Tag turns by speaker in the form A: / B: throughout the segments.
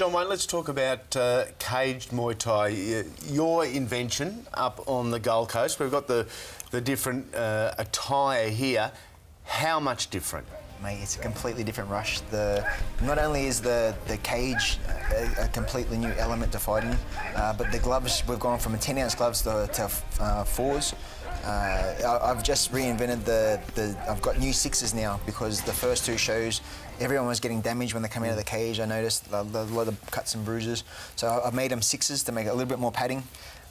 A: John Wayne, let's talk about uh, caged Muay Thai. Your invention up on the Gold Coast. We've got the the different uh, attire here. How much different?
B: Mate, it's a completely different rush. The not only is the the cage a, a completely new element to fighting, uh, but the gloves we've gone from a 10 ounce gloves to, to uh, fours. Uh, I, I've just reinvented the, the. I've got new sixes now because the first two shows, everyone was getting damaged when they come out of the cage. I noticed a, lot of cuts and bruises, so I've made them sixes to make a little bit more padding.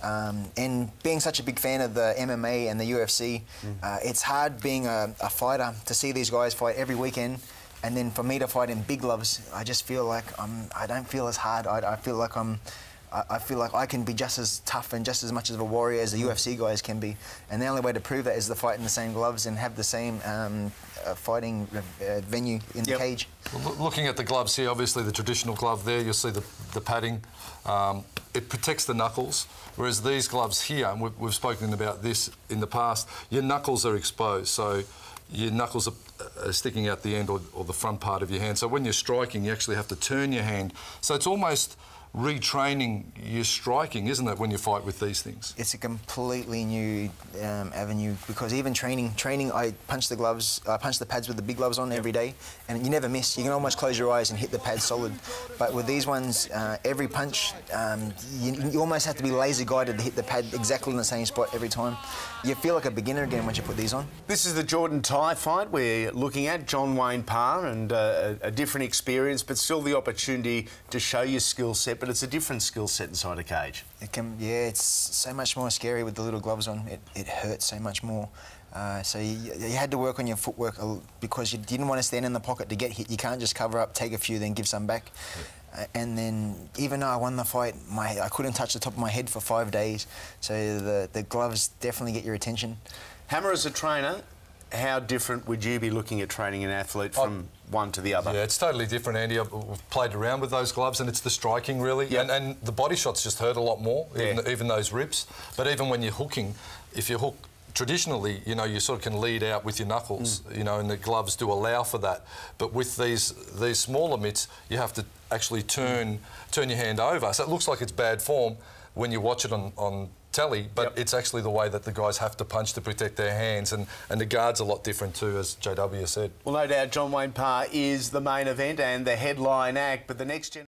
B: Um, and being such a big fan of the MMA and the UFC, uh, it's hard being a, a fighter to see these guys fight every weekend, and then for me to fight in big gloves, I just feel like I'm. I don't feel as hard. I, I feel like I'm. I, I feel like I can be just as tough and just as much of a warrior as the UFC guys can be, and the only way to prove that is to fight in the same gloves and have the same um, uh, fighting uh, venue in the cage.
C: Well, loo- Looking at the gloves here, obviously the traditional glove there, you'll see the, the padding. Um, it protects the knuckles, whereas these gloves here, and we've, we've spoken about this in the past, your knuckles are exposed. So your knuckles are, are sticking out the end or, or the front part of your hand. So when you're striking, you actually have to turn your hand. So it's almost retraining your striking, isn't it, when you fight with these things?
B: it's a completely new um, avenue because even training, training, I punch the gloves, I punch the pads with the big gloves on every day, and you never miss. You can almost close your eyes and hit the pad solid. But with these ones, uh, every punch, um, you, you almost have to be laser guided to hit the pad exactly in the same spot every time. You feel like a beginner again once you put these on.
A: This is the Jordan Thai fight we're looking at. John Wayne Parr and uh, a, a different experience, but still the opportunity to show your skill set. But it's a different skill set inside a cage.
B: It can, yeah, it's so much more scary with the little gloves on. It, it hurts so much more. Uh, so you, you had to work on your footwork because you didn't want to stand in the pocket to get hit. You can't just cover up, take a few, then give some back. Uh, and then even though I won the fight, my I couldn't touch the top of my head for five days. So the the gloves definitely get your attention.
A: Hammer, as a trainer, how different would you be looking at training an athlete from one to the other?
C: Yeah, it's totally different, Andy. I've played around with those gloves, and it's the striking really,
A: Yeah.
C: and, and the body shots just hurt a lot more, even,
A: Yeah.
C: even those rips. But even when you're hooking, if you hook traditionally, you know, you sort of can lead out with your knuckles,
A: Mm.
C: you know, and the gloves do allow for that. But with these these smaller mitts, you have to actually turn turn your hand over, so it looks like it's bad form when you watch it on. on telly but
A: Yep.
C: it's actually the way that the guys have to punch to protect their hands and, and the guard's a lot different too as JW said
A: Well, no doubt John Wayne Parr is the main event and the headline act, but the next gen.